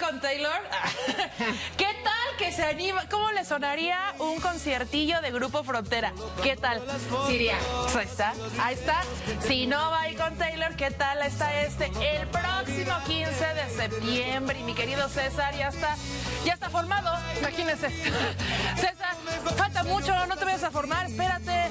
con Taylor? ¿Qué tal que se anima? ¿Cómo le sonaría un conciertillo de Grupo Frontera? ¿Qué tal? Siria. Ahí está, ahí está. Si no va ahí con Taylor, ¿qué tal está este? El próximo 15 de septiembre. Y mi querido César ya está, ya está formado. Imagínense. César, falta mucho, no te vayas a formar, espérate.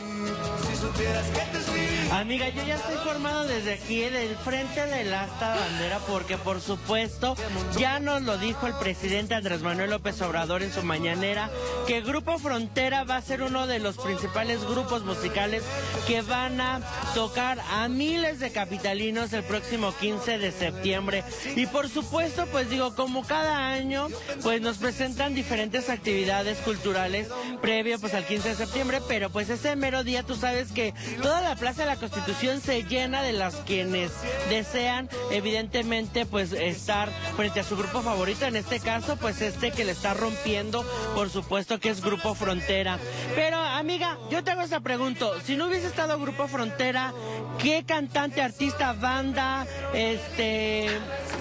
Amiga, yo ya estoy formado desde aquí, del frente del asta bandera, porque por supuesto ya nos lo dijo el presidente Andrés Manuel López Obrador en su mañanera, que Grupo Frontera va a ser uno de los principales grupos musicales que van a tocar a miles de capitalinos el próximo 15 de septiembre. Y por supuesto, pues digo, como cada año, pues nos presentan diferentes actividades culturales previo pues al 15 de septiembre, pero pues ese mero día tú sabes que toda la Plaza de la Constitución se llena de las quienes desean evidentemente pues estar frente a su grupo favorito, en este caso pues este que le está rompiendo, por supuesto que es Grupo Frontera. Pero amiga, yo te hago esa pregunta, si no hubiese estado Grupo Frontera, ¿qué cantante, artista, banda, este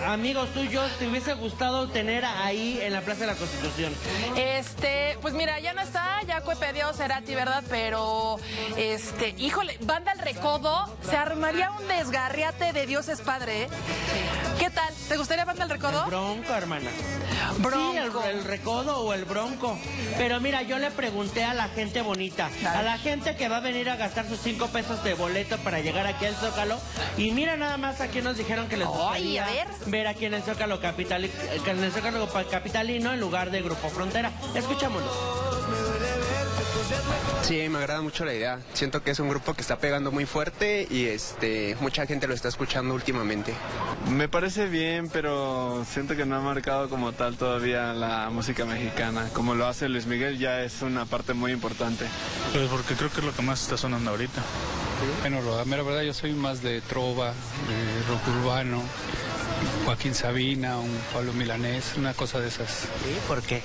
amigos tuyos te hubiese gustado tener ahí en la Plaza de la Constitución? Este, pues mira, ya no está, ya Cuepedió Cerati, ¿verdad? Pero, este, híjole, banda al recodo, se armaría un desgarriate de Dios es padre, ¿eh? ¿Qué tal? ¿Te gustaría banda al recodo? El bronco, hermana. Bronco. Sí, el, el recodo o el bronco. Pero mira, yo le pregunté a la gente bonita, a la gente que va a venir a gastar sus cinco pesos de boleto para llegar aquí al Zócalo. Y mira nada más aquí nos dijeron que les Ay, gustaría a ver. ver aquí en el Zócalo Capital, en el Zócalo Capitalino en lugar de Grupo Frontera. Escuchámoslo. Sí, me agrada mucho la idea. Siento que es un grupo que está pegando muy fuerte y este mucha gente lo está escuchando últimamente. Me parece bien, pero siento que no ha marcado como tal todavía la música mexicana. Como lo hace Luis Miguel ya es una parte muy importante. Pues porque creo que es lo que más está sonando ahorita. Bueno, la mera verdad yo soy más de trova, de rock urbano, Joaquín Sabina, un Pablo Milanés, una cosa de esas. ¿Sí? ¿Por qué?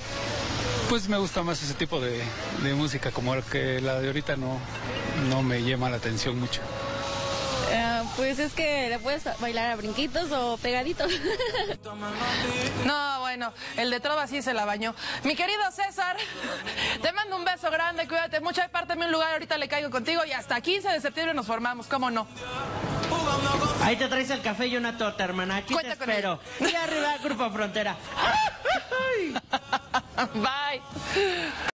Pues me gusta más ese tipo de, de música, como que la de ahorita no, no me llama la atención mucho. Eh, pues es que le puedes bailar a brinquitos o pegaditos. No, bueno, el de Trova sí se la bañó. Mi querido César, te mando un beso grande, cuídate mucho, apártame un lugar, ahorita le caigo contigo y hasta 15 de septiembre nos formamos, ¿cómo no? Ahí te traes el café y una torta, hermana. Aquí Cuenta te con espero. Y arriba, Grupo Frontera. Bye.